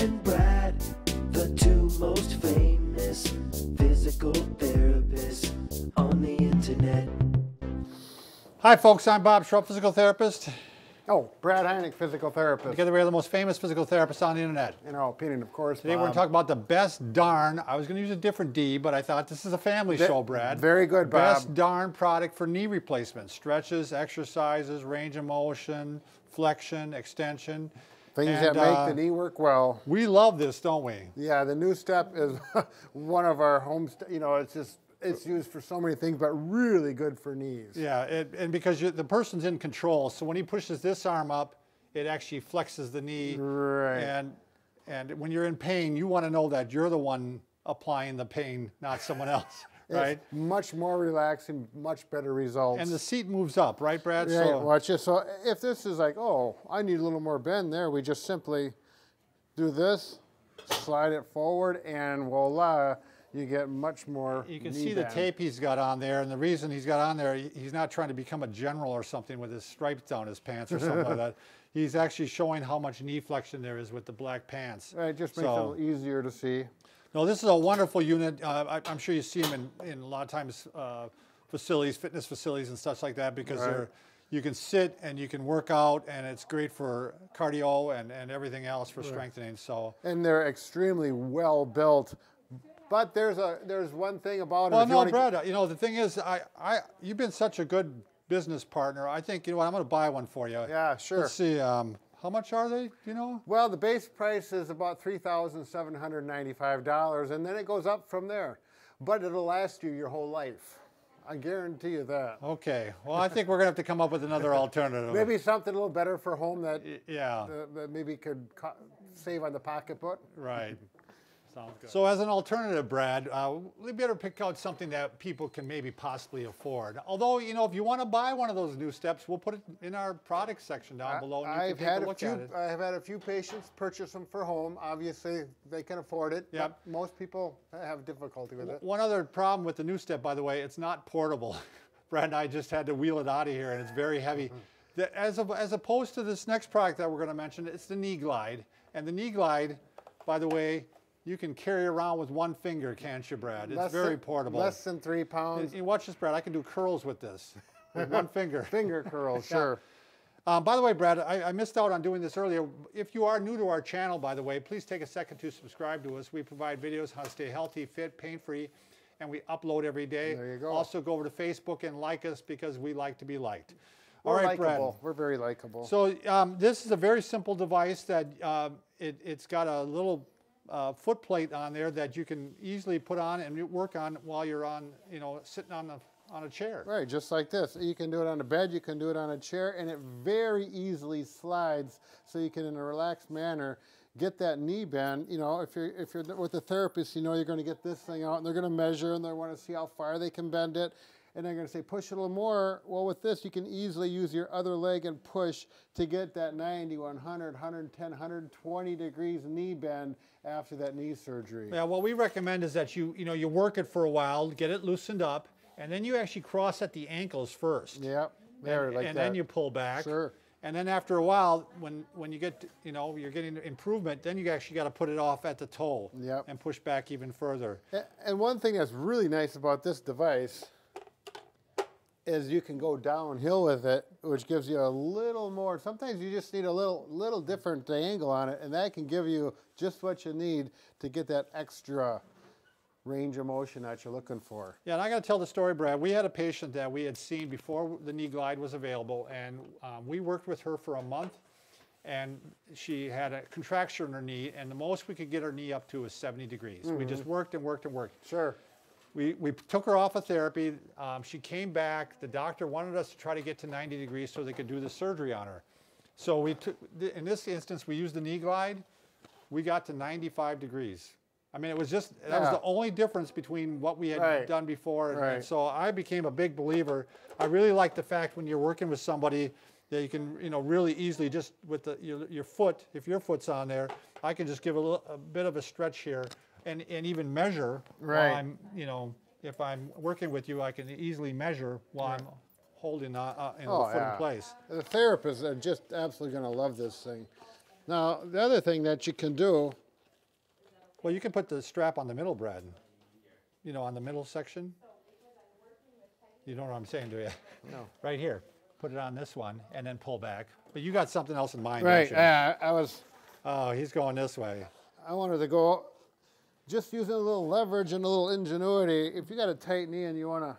and Brad, the two most famous physical therapists on the internet. Hi, folks. I'm Bob Schrupp, physical therapist. Oh, Brad Heineck, physical therapist. Together, we are the most famous physical therapists on the internet. In our opinion, of course. Today, we're going to talk about the best darn. I was going to use a different D, but I thought this is a family Ve- show, Brad. very good, Bob. Best darn product for knee replacement: stretches, exercises, range of motion, flexion, extension. Things And, that make uh, the knee work well. We love this, don't we? Yeah, the NuStep is one of our home. You know, it's just it's used for so many things, but really good for knees. Yeah, it, and because you, the person's in control, so when he pushes this arm up, it actually flexes the knee. Right. And and when you're in pain, you want to know that you're the one applying the pain, not someone else, It's right? much more relaxing, much better results. And the seat moves up, right, Brad? yeah, so watch this. So if this is like, oh, I need a little more bend there, we just simply do this, slide it forward, and voila, you get much more. you can see the tape he's got on there, and the reason he's got on there, he's not trying to become a general or something with his stripes down his pants or something like that. He's actually showing how much knee flexion there is with the black pants. Right, just makes it a little easier to see. No, this is a wonderful unit. Uh, I, I'm sure you see them in, in a lot of times uh, facilities, fitness facilities and stuff like that because Right. they're, you can sit and you can work out and it's great for cardio and, and everything else for strengthening. So, and they're extremely well built. But there's a there's one thing about it. well, you no, wanna- Brad, you know, the thing is, I, I, you've been such a good business partner. I think, you know what, I'm going to buy one for you. Yeah, sure. Let's see, um, how much are they? Do you know? Well, the base price is about three thousand seven hundred ninety-five dollars, and then it goes up from there. But it'll last you your whole life. I guarantee you that. Okay. Well, I think we're going to have to come up with another alternative. Maybe something a little better for home that, Yeah. uh, that maybe could co- save on the pocketbook. Right. Sounds good. So as an alternative, Brad, uh, we better pick out something that people can maybe possibly afford. Although, you know, if you want to buy one of those NuSteps, we'll put it in our product section down below and you I've can had a a few. I've had a few patients purchase them for home. Obviously, they can afford it. but Yep. most people have difficulty with it. One other problem with the NuStep, by the way, it's not portable. Brad and I just had to wheel it out of here and it's very heavy. The- as, of, as opposed to this next product that we're going to mention, it's the Knee Glide. And the Knee Glide, by the way, you can carry around with one finger, can't you, Brad? It's Less very than- portable. Less than three pounds. You watch this, Brad. I can do curls with this with one finger. Finger curls, sure. Um, by the way, Brad, I, I missed out on doing this earlier. If you are new to our channel, by the way, please take a second to subscribe to us. We provide videos how to stay healthy, fit, pain-free, and we upload every day. There you go. Also, go over to Facebook and like us because we like to be liked. We're All right, likable. Brad. We're very likable. So um, this is a very simple device that uh, it, it's got a little uh, foot plate on there that you can easily put on and work on while you're on, you know, sitting on the on a chair. Right, just like this. You can do it on a bed, you can do it on a chair, and it very easily slides so you can, in a relaxed manner, get that knee bend. You know, if you're if you're with a therapist, you know you're going to get this thing out, and they're going to measure, and they want to see how far they can bend it, and I'm going to say push a little more. Well, with this, you can easily use your other leg and push to get that 90, 100, 110, 120 degrees knee bend after that knee surgery. Yeah, what we recommend is that you, you know, you work it for a while, get it loosened up, and then you actually cross at the ankles first. Yep, there, and, like and that. then you pull back. Sure. And then after a while, when when you get, you know, you're getting improvement, then you actually got to put it off at the toe. Yep. And push back even further. And one thing that's really nice about this device is you can go downhill with it, which gives you a little more. Sometimes you just need a little little different angle on it, and that can give you just what you need to get that extra range of motion that you're looking for. Yeah, and I got to tell the story, Brad. We had a patient that we had seen before the knee glide was available, and um, we worked with her for a month, and she had a contracture in her knee, and the most we could get her knee up to was 70 degrees. We just worked and worked and worked. Sure. We, we took her off of therapy. Um, she came back. The doctor wanted us to try to get to 90 degrees so they could do the surgery on her. So we took, in this instance, we used the knee glide. We got to 95 degrees. I mean, it was just, that was the only difference between what we had Right. done before. And, and Right. so I became a big believer. I really like the fact when you're working with somebody that you can, you know, really easily just with the, your, your foot, if your foot's on there, I can just give a, little, a bit of a stretch here and, and even measure Right. while I'm, you know, if I'm working with you, I can easily measure while I'm holding uh, uh, you know, Oh, the foot yeah. in place. The therapists are just absolutely going to love this thing. Now, the other thing that you can do Well, you can put the strap on the middle, Brad. You know, on the middle section. You know what I'm saying, do you? No. Right here. Put it on this one and then pull back. But you got something else in mind, Right. don't you? Yeah, I was. Oh, he's going this way. I wanted to go just using a little leverage and a little ingenuity. If you got a tight knee and you want to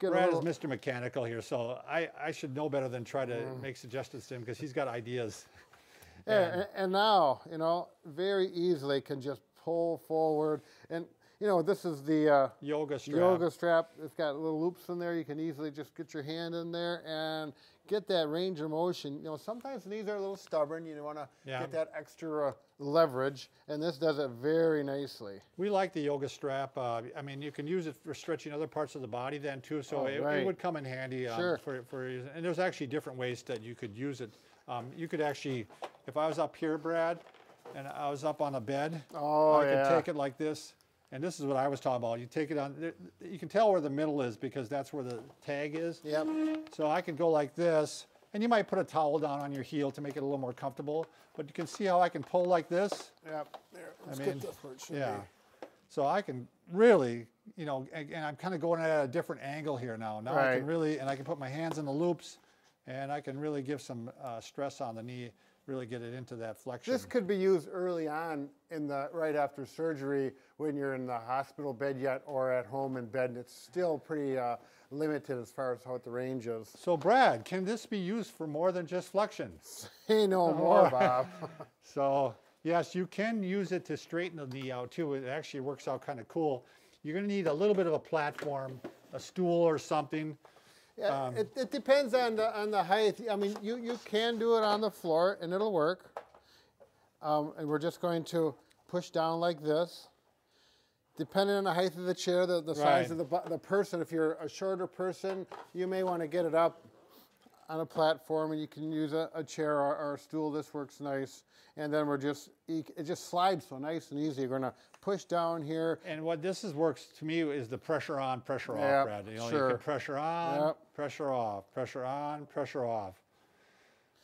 get Brad a is Mr. Mechanical here, so I, I should know better than try to Mm. make suggestions to him because he's got ideas. yeah, and, and now you know very easily can just pull forward. And you know this is the uh, Yoga strap. yoga strap. It's got little loops in there. You can easily just get your hand in there and get that range of motion. You know sometimes knees are a little stubborn. You want to Yeah. get that extra uh, leverage, and this does it very nicely. We like the yoga strap. Uh, I mean, you can use it for stretching other parts of the body then too, so Oh, it, it would come in handy um, Sure. for, for, and there's actually different ways that you could use it. Um, you could actually, if I was up here, Brad, and I was up on a bed, Oh, I yeah. could take it like this, and this is what I was talking about. You take it on, you can tell where the middle is because that's where the tag is. Yep. So I could go like this, and you might put a towel down on your heel to make it a little more comfortable, but you can see how I can pull like this. Yep. There. Let's mean, get this where it should Yeah. be. So I can really, you know, and, and I'm kind of going at a different angle here now. Now I Right. can really, and I can put my hands in the loops, and I can really give some uh, stress on the knee, really get it into that flexion. This could be used early on in the right after surgery when you're in the hospital bed yet or at home in bed and it's still pretty uh, limited as far as what the range is. so Brad, can this be used for more than just flexion? Say no more, Bob. So yes, you can use it to straighten the knee out too. It actually works out kind of cool. You're going to need a little bit of a platform, a stool or something. Yeah, it, it depends on the on the height. I mean, you, you can do it on the floor and it'll work. Um, and we're just going to push down like this. Depending on the height of the chair, the, the size Right. of the, the person, if you're a shorter person, you may want to get it up on a platform and you can use a, a chair or, or a stool. This works nice. And then we're just, it just slides so nice and easy. You're going to push down here. And what this is works to me is the pressure on, pressure Yep, off, Brad. You know, you sure. can pressure on, Yep. pressure off, pressure on, pressure off.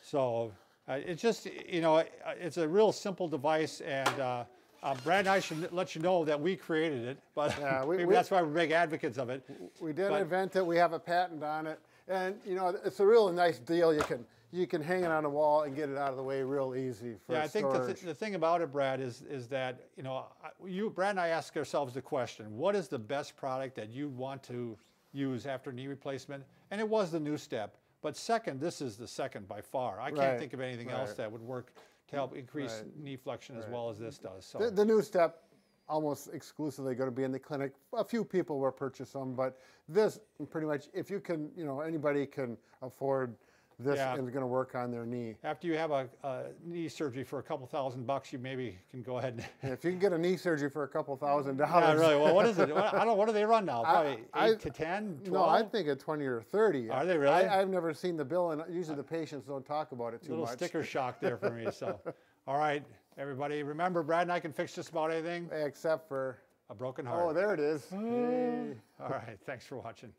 So uh, it's just, you know, it's a real simple device, and uh, uh, Brad and I should let you know that we created it, but Yeah, we- maybe we- that's why we're big advocates of it. We did But- invent it. We have a patent on it, and you know it's a real nice deal. You can you can hang it on the wall and get it out of the way real easy for Yeah, I think the, th- the thing about it, Brad, is is that you know, you, Brad and I ask ourselves the question: What is the best product that you want to use after knee replacement? And it was the NuStep. But second, this is the second by far. I can't Right, think of anything else that would work to help increase Right, knee flexion as well as this does. So the, the new step almost exclusively going to be in the clinic. A few people will purchase them, but this pretty much, if you can, you know, anybody can afford this Yeah. and it's going to work on their knee. after you have a, a knee surgery for a couple thousand bucks, you maybe can go ahead and. If you can get a knee surgery for a couple thousand Yeah, dollars, really. Well, what is it? I don't know. What do they run now? Probably eight I- to 10, 12? No, I think at 20 or 30. Are they really? I, I've never seen the bill, and usually the uh, patients don't talk about it too little much. Little sticker shock there for me. So, all right, everybody, remember Brad and I can fix just about anything. Except for, A broken oh, heart. oh, there it is. Hmm. Yay. All right, thanks for watching.